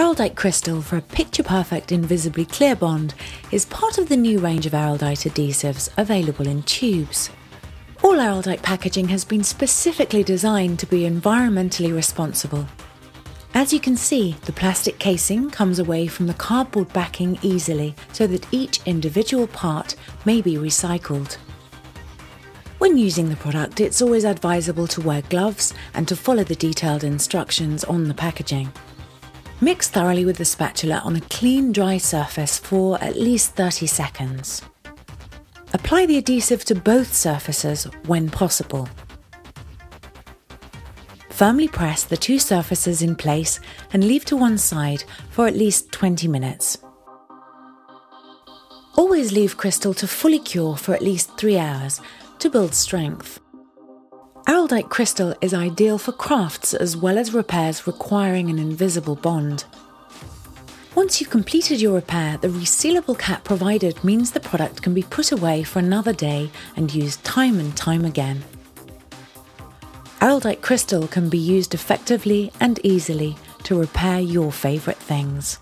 Araldite Crystal for a picture perfect invisibly clear bond is part of the new range of Araldite adhesives available in tubes. All Araldite packaging has been specifically designed to be environmentally responsible. As you can see, the plastic casing comes away from the cardboard backing easily so that each individual part may be recycled. When using the product, it's always advisable to wear gloves and to follow the detailed instructions on the packaging. Mix thoroughly with the spatula on a clean, dry surface for at least 30 seconds. Apply the adhesive to both surfaces when possible. Firmly press the two surfaces in place and leave to one side for at least 20 minutes. Always leave crystal to fully cure for at least 3 hours to build strength. Araldite crystal is ideal for crafts as well as repairs requiring an invisible bond. Once you've completed your repair, the resealable cap provided means the product can be put away for another day and used time and time again. Araldite crystal can be used effectively and easily to repair your favourite things.